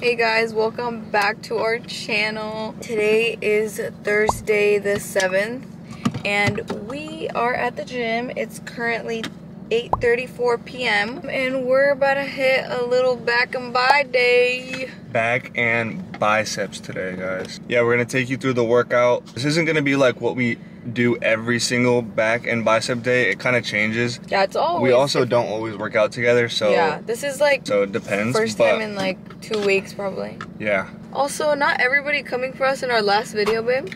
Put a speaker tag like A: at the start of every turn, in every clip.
A: Hey guys, welcome back to our channel. Today is Thursday the 7th and we are at the gym. It's currently 8.34 p.m. and we're about to hit a little back and by day.
B: Back and biceps today, guys. Yeah, we're gonna take you through the workout. This isn't gonna be like what we do every single back and bicep day. It kind of changes.
A: Yeah, it's always
B: We also
A: different.
B: don't always work out together, so
A: Yeah, this is like
B: so it depends.
A: first time in like two weeks probably.
B: yeah,
A: Also, not everybody coming for us in our last video, babe.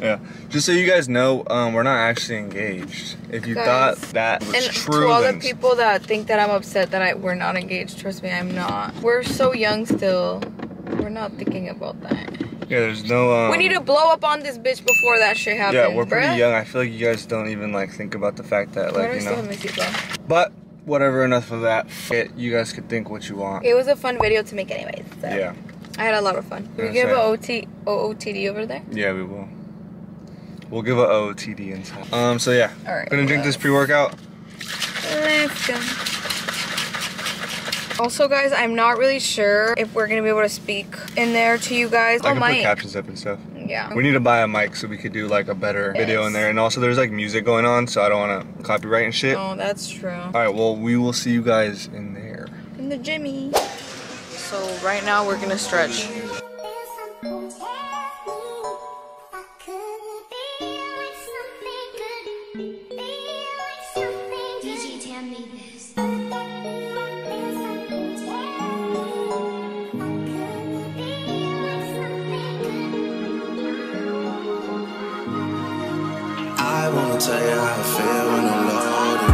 B: yeah. Just so you guys know, um, we're not actually engaged. If you
A: Guys.
B: thought that was
A: And
B: true,
A: to all the people that think that I'm upset that I we're not engaged, trust me, I'm not. We're so young still. We're not thinking about that.
B: Yeah, there's no. Um,
A: we need to blow up on this bitch before that shit happens.
B: Yeah, we're pretty
A: bruh.
B: young. I feel like you guys don't even like think about the fact that like you know.
A: have my seatbelt?
B: But whatever, enough of that. It, you guys could think what you want.
A: It was a fun video to make anyways. So.
B: Yeah,
A: I had a lot of fun. Can we give a
B: same.
A: OT OOTD over there?
B: yeah, we will. We'll give a OOTD inside. Um, so yeah,
A: All right.
B: gonna drink this pre-workout.
A: Let's go. Also, guys, I'm not really sure if we're gonna be able to speak in there to you guys.
B: I
A: Oh,
B: can put
A: mic.
B: captions up and stuff.
A: Yeah.
B: We need to buy a mic so we could do like a better video in there. And also, there's like music going on, so I don't want to copyright and shit.
A: Oh, that's true.
B: All right, well, we will see you guys in there.
A: in the Jimmy. So right now we're gonna stretch.
C: I wanna tell you how I feel when I'm loaded.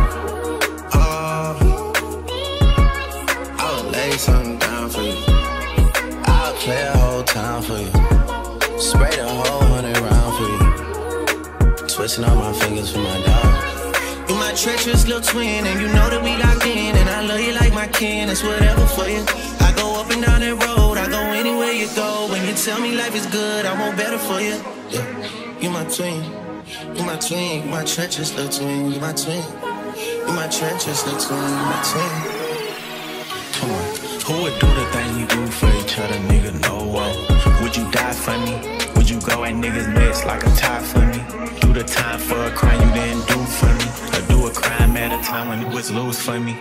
C: Oh, I'll lay something down for you. I'll clear a whole town for you. Spray the whole hundred round for you. Twisting all my fingers for my dog. You my treacherous little twin, and you know that we locked in. And I love you like my kin, it's whatever for you. I go up and down that road, I go anywhere you go. When you tell me life is good, I want better for you. Yeah, you my twin. You my twin, you my treacherous little twin, you my twin. You my treacherous little twin, you my twin.
D: Come on. Who would do the thing you do for each other, nigga? No one. Would you die for me? Would you go at niggas' necks like a tie for me? Do the time for a crime you didn't do for me? Or do a crime at a time when it was loose for me?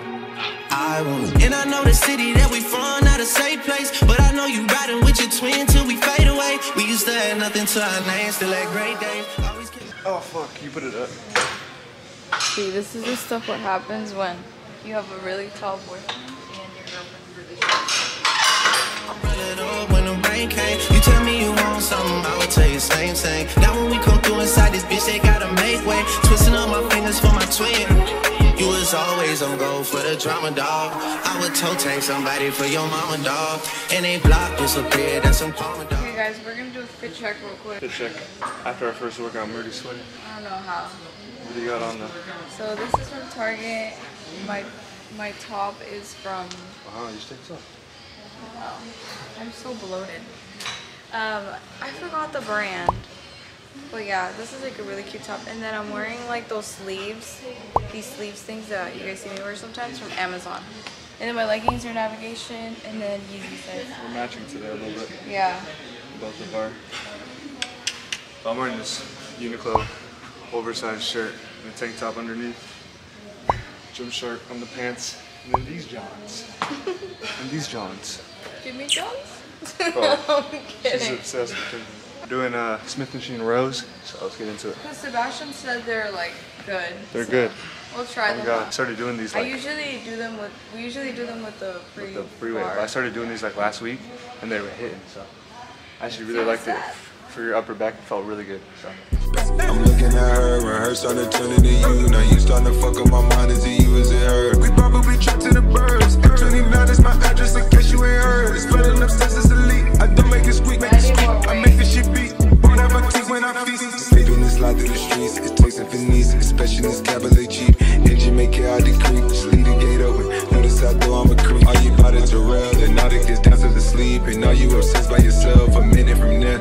C: I want And I know the city that we from, not a safe place. But I know you riding with your twin till we fade away. We used to have nothing to our names, still had great days.
B: Oh fuck! You put it up.
A: See, this is the stuff what happens when you have a really tall boyfriend
C: up when came. You tell me you want something, I would tell you same thing. Now when we come through inside this bitch, they gotta make way. Twisting up my fingers for my twin. You was always on go for the drama, dog. I would toe tag somebody for your mama, dog. And they block disappeared, that's some karma, dog.
A: Okay, guys, we're gonna do a fit check real quick.
B: Fit check. After our first workout, I'm already sweating.
A: I don't know how.
B: What do you got on the?
A: So this is from Target. My my top is from.
B: Wow, you stayed up.
A: Wow, I'm so bloated. Um, I forgot the brand. But yeah, this is like a really cute top. And then I'm wearing like those sleeves, these sleeves things that you guys see me wear sometimes from Amazon. And then my leggings are navigation, and then Yeezy size.
B: We're matching today a little bit.
A: Yeah.
B: Both of our. I'm wearing this Uniqlo oversized shirt and a tank top underneath. Gym shirt on the pants, and then these johns. and these johns.
A: Jimmy Jones?
B: Oh, She's obsessed with them. Doing uh, Smith Machine rows, so let's get into it.
A: Because Sebastian said they're like good.
B: They're
A: so
B: good.
A: We'll try
B: Oh my
A: them.
B: god, I started doing these
A: I
B: like
A: usually do them with. We usually do them with the free.
B: with the freeway.
A: bar.
B: I started doing these like last week, and they were hitting. So I actually really
A: So
B: liked it. For your upper back, it felt really good. So.
E: I'm looking at her and her starting to turn into you. Now you starting to fuck up my mind. Is it you, is it her? We probably trapped in the birds. M29 is my address in case you ain't heard. It's flooding upstairs, it's elite. I don't make it squeak, make it squeak. I make the shit beat. Won't have a teeth when I feast. Sleeping and slide through the streets. It takes a finesse, especially this cabaret cheap. Engine make it hard to creep. Just leave the gate open. Notice I throw I'm a creep. Are you about to Terrell? The Nautic is down to the sleep. And are you obsessed by yourself? A minute from now,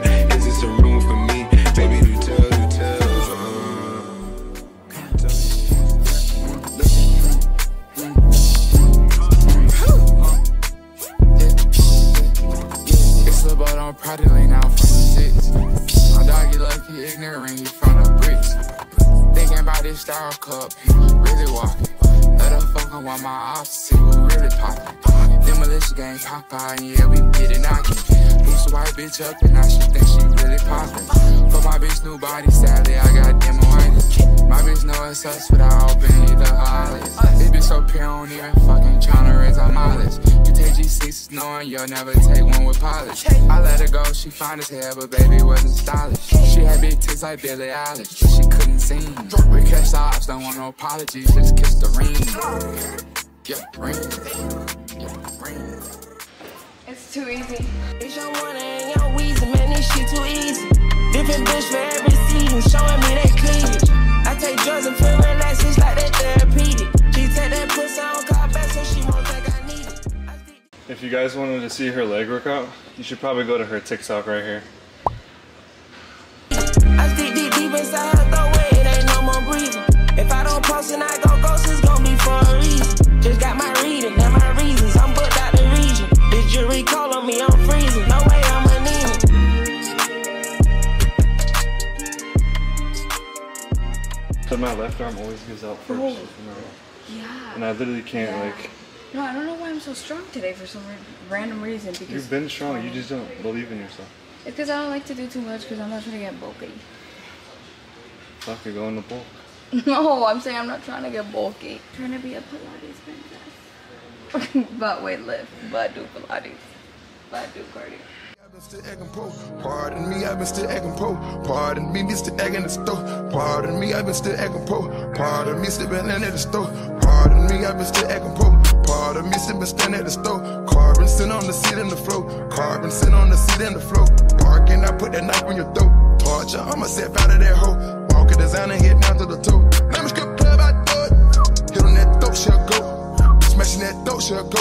F: on Prada lane out from the six. My dog get lucky, ignorant, he from the bricks. Thinking about this style cup, really walking. Let her fuck on while my who really poppin'. Demolition gang pop out, yeah, we get it knockin'. Boost a white bitch up and now she think she really poppin'. For my bitch new body, sadly, I got demoitis. Us without opening the eyelids. This bitch so pure, I don't even fucking tryna raise our mileage. You take G6 knowing you'll never take one with polish. I let her go, she fine as hell, but baby wasn't stylish. She had big tits like Billie Eilish, but she couldn't sing. We catch ops, don't want no apologies, just kiss the ring. Yeah, ring. Yeah, ring.
A: It's too easy.
G: It's your one and your Weezy, man, this shit too easy. Different bitch for every season, showing me
B: If you guys wanted to see her leg workout, you should probably go to her TikTok right here.
G: I stick deep, deep inside her throat where it ain't no more breathing. If I don't post and I go ghost, it's gonna be for a reason. Just got my reading and my reasons. I'm booked out the region. This jury call on me, I'm freezing. No way I'm anemic.
B: So my left arm always gives out first.
A: Oh.
B: from my right.
A: Yeah.
B: And I literally can't
A: Yeah.
B: like.
A: No, I don't know why I'm so strong today for some ra- random reason. Because
B: You've been strong. You just don't believe in yourself.
A: It's because I don't like to do too much because I'm not trying to get bulky.
B: Fuck, you're going to bulk.
A: No, I'm saying I'm not trying to get bulky. trying to be a Pilates princess. but wait, lift. But do Pilates. But do cardio.
E: Pardon me, I've been still acting po. Pardon me, still acting the store. Pardon me, I've been still acting po. Pardon me, still been at the store. Pardon me, I've been still acting po. Pardon me, still been standing at the store. Carbon sitting on the seat and the floor. Carbon sitting on the seat and the floor. Barking, I put that knife on your throat. Torture, I'ma step out of that hole. Walk designer, head down to the toe. Let me strip club, I it. Hit on that throat, she'll go. Smashing that throat, she'll go.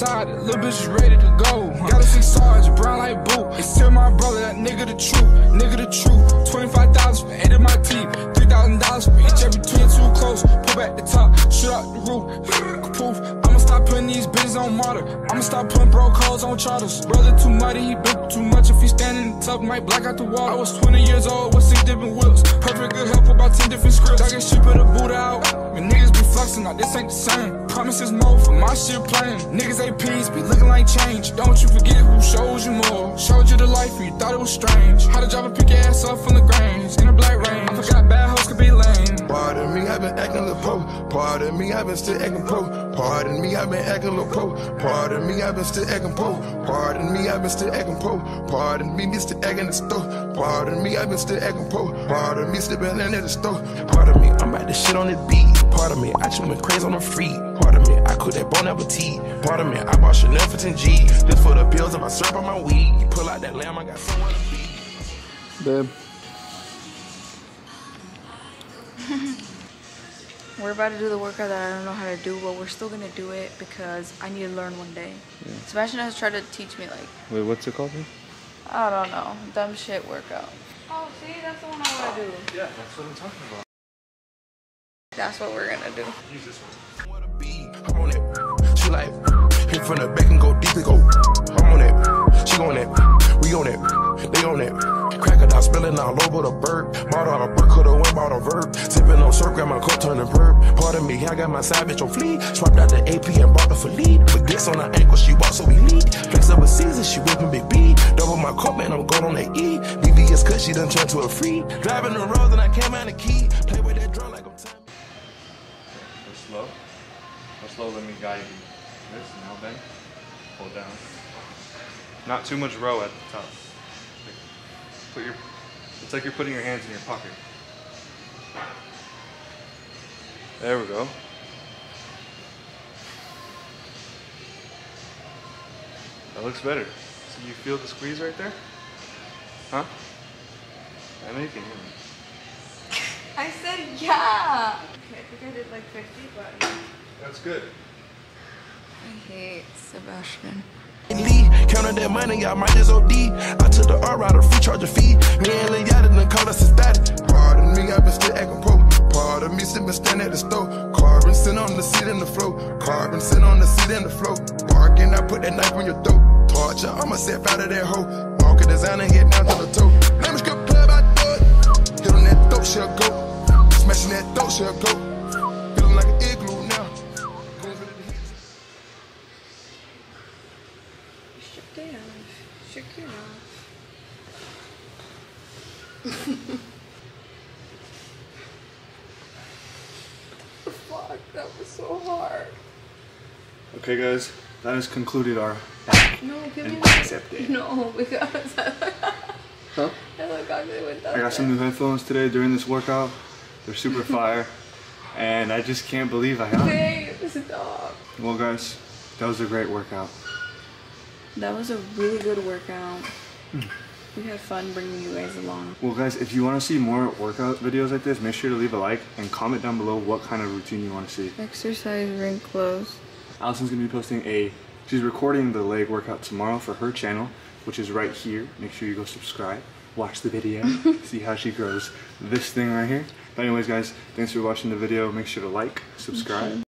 F: The little bitch is ready to go. Got a six Sarge, brown like boot. It's tell my brother that nigga the truth. Nigga the truth. 25,000 for eight of my teeth. $3,000 for each every twin too close. Pull back the top, shoot out the roof. Poof. I'ma stop putting these bitches on martyr. I'ma stop putting bro hoes on charters. Brother too muddy, he been too much. If he standing tub, might black out the wall. I was 20 years old with six different whips. Perfect Be looking like change. Don't you forget who shows you more. Showed you the life you thought it was strange. How to drop a pick ass up from the grange. In a black
E: little po. Pardon me, I've been still acting po. Pardon me, I've been acting a little po. Pardon me, I've been still acting po. Pardon me, I've been still acting po. Pardon me, me still acting the store. Pardon me, I've been still acting po. Pardon me, still in at the store.
H: Pardon me, I'm about to shit on this beat. Pardon me, I chew my craze on the free. Pardon me, I cook that bon appetit. Pardon me, I bought Chanel for 10 G's. This for the pills and my syrup on my weed. You Pull out that lamb, I got someone to feed.
B: Babe.
A: We're about to do the workout that I don't know how to do, but we're still gonna do it because I need to learn one day. Sebastian has tried to teach me like
B: Wait, what's it called?
A: I don't know, dumb shit workout. Oh, see, that's the one I wanna do.
B: Yeah, that's what I'm talking about.
A: That's what we're gonna do.
B: Use this one.
H: I'm on it. She like, hit from the back and go deep and go. I'm on it. She on it. We on it. They on it. Cracker dot spilling all over the bird. Bought on a bird, coulda went bought a verb. Sipping on syrup, got my cup turning perp. Pardon me, I got my side bitch on fleek. Swiped out the AP and bought the lead. With this on her ankle, she walk so elite. Flex up a season, she whipping big B. Double my cup, man, I'm going on that E. BBS cut, she done turned to a free. Driving the roads and I came out the key. Play with that drum like I'm time.
B: Slow. Go slow, let me guide you. This, now bend. Hold down. Not too much row at the top. Like, put your, it's like you're putting your hands in your pocket. There we go. That looks better. So you feel the squeeze right there? Huh? I know you can hear me.
A: I said yeah. Okay, I think I did like 50, but
B: That's good.
A: I hate Sebastian.
H: Count counting that money, I might just OD. I took the R out, a free charge a fee. Me and Lil Yachty done called us a static. Pardon me, I've been still acting pro. Pardon me, been standing at the store. Carbon sitting on the seat and the flow. Carbon sitting on the seat and the flow. Barking, I put that knife on your throat. Torture, I'ma step out of that hoe. Walk a designer, head down to the toe. Name a script club, I do it. Hit on that dope, she'll go. Smashing that dope, she'll go.
B: Okay, guys, that has concluded our.
A: No, give me
B: And
A: that.
B: accept it.
A: No, because
B: Huh?
A: I look ugly with that.
B: I got some new headphones today during this workout. They're super fire, and I just can't believe I got them.
A: Babe, stop.
B: Well, guys, that was a great workout.
A: That was a really good workout. Hmm. We had fun bringing you guys along.
B: Well, guys, if you want to see more workout videos like this, make sure to leave a like and comment down below what kind of routine you want to see.
A: Exercise ring clothes.
B: Allison's gonna be posting a. She's recording the leg workout tomorrow for her channel, which is right here. Make sure you go subscribe, watch the video, see how she grows this thing right here. But anyways, guys, thanks for watching the video. Make sure to like, subscribe.